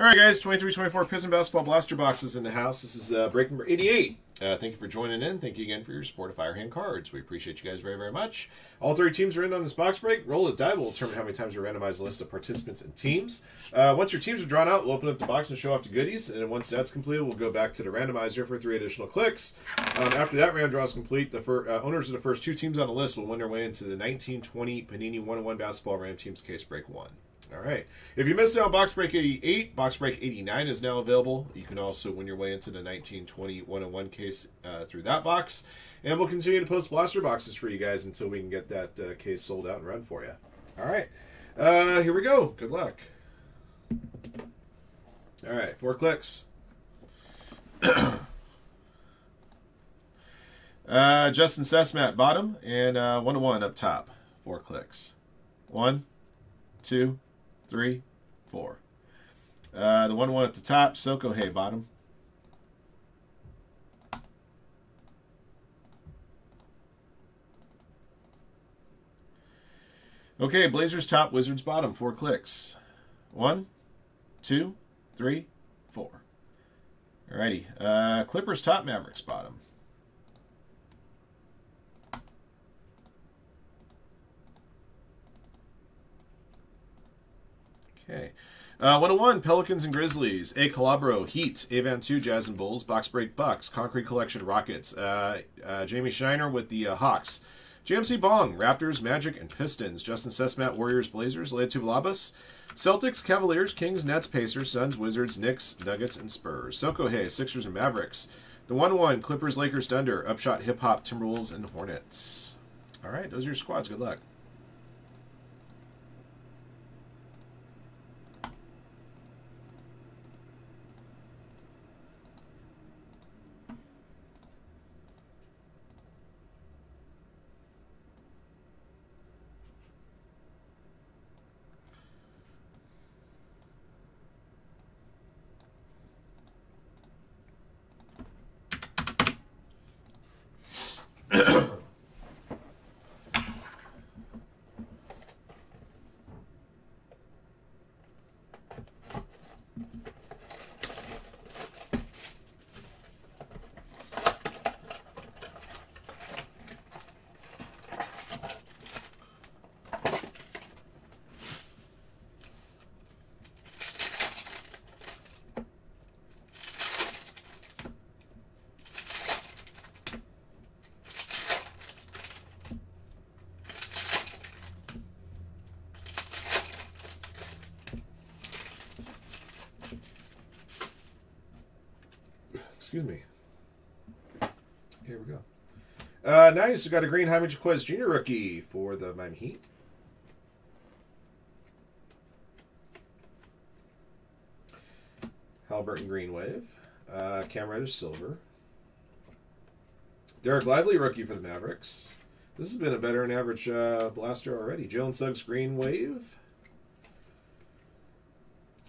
All right, guys, 23-24 Prizm Basketball Blaster Boxes in the house. This is uh, break number 88. Uh, thank you for joining in. Thank you again for your support of Firehand Cards. We appreciate you guys very, very much. All three teams are in on this box break. Roll a die. We'll determine how many times we randomize the list of participants and teams. Uh, once your teams are drawn out, we'll open up the box and show off the goodies. And once that's completed, we'll go back to the randomizer for three additional clicks. Um, after that round draw is complete, the uh, owners of the first two teams on the list will win their way into the 1920 Panini 101 Basketball Ram Teams Case Break 1. All right. If you missed out Box Break 88, Box Break 89 is now available. You can also win your way into the 1920 101 case uh, through that box. And we'll continue to post blaster boxes for you guys until we can get that uh, case sold out and run for you. All right. Uh, here we go. Good luck. All right. Four clicks. uh, Justin Sesmat, bottom, and uh, one to one up top. Four clicks. One, two, three, four. Uh, the one one at the top, Soko Hay bottom. Okay, Blazers top, Wizards bottom, four clicks. One, two, three, four. Alrighty. Uh, Clippers top, Mavericks bottom. Okay. Uh, 101, Pelicans and Grizzlies. A Calabro, Heat. Avan 2, Jazz and Bulls. Box Break Bucks. Concrete Collection, Rockets. Uh, uh, Jamie Shiner with the uh, Hawks. JMC Bong, Raptors, Magic, and Pistons. Justin Sesmat, Warriors, Blazers. Leia Tuvalabas. Celtics, Cavaliers, Kings, Nets, Pacers, Suns, Wizards, Knicks, Nuggets, and Spurs. Soko Sixers and Mavericks. The 1 1, Clippers, Lakers, Thunder. Upshot, Hip Hop, Timberwolves, and Hornets. All right, those are your squads. Good luck. Excuse me. Here we go. Uh, nice. We got a green Jaime Jaquez Jr. rookie for the Miami Heat. Halliburton Green Wave. Uh, Cam Reddish Silver. Dereck Lively rookie for the Mavericks. This has been a better than average uh, blaster already. Jalen Suggs Green Wave.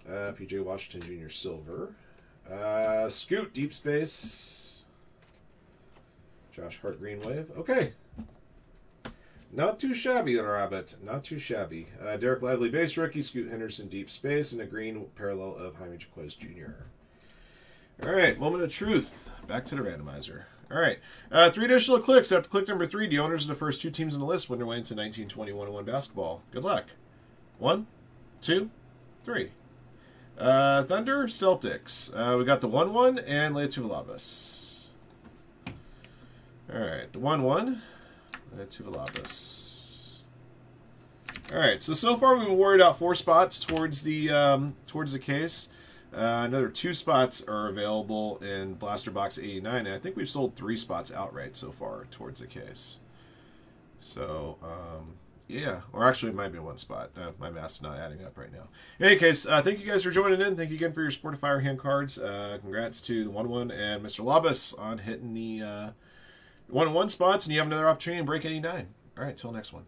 Uh, PJ Washington Jr. Silver. Uh, Scoot, Deep Space. Josh Hart, Green Wave. Okay. Not too shabby, Rabbit. Not too shabby. Uh, Dereck Lively, Base Rookie. Scoot Henderson, Deep Space. And a green parallel of Jaime Jaquez Jr. All right, moment of truth. Back to the randomizer. All right, uh, three additional clicks. After click number three, the owners of the first two teams on the list win their way into 1920-101 basketball. Good luck. One, two, three. Uh, Thunder, Celtics. Uh, we got the 1 1 and Leia Tuvalabas. Alright, the 1 1. Leia Tuvalabas. Alright, so so far we've awarded out four spots towards the um, towards the case. Uh, another two spots are available in Blaster Box 89, and I think we've sold three spots outright so far towards the case. So, um, yeah, or actually, it might be one spot. Uh, my math's not adding up right now. In any case, uh, thank you guys for joining in. Thank you again for your support of Firehand cards. Uh, congrats to the 1 1 and Mr. Labas on hitting the 1 1 spots, and you have another opportunity to break 89. All right, till next one.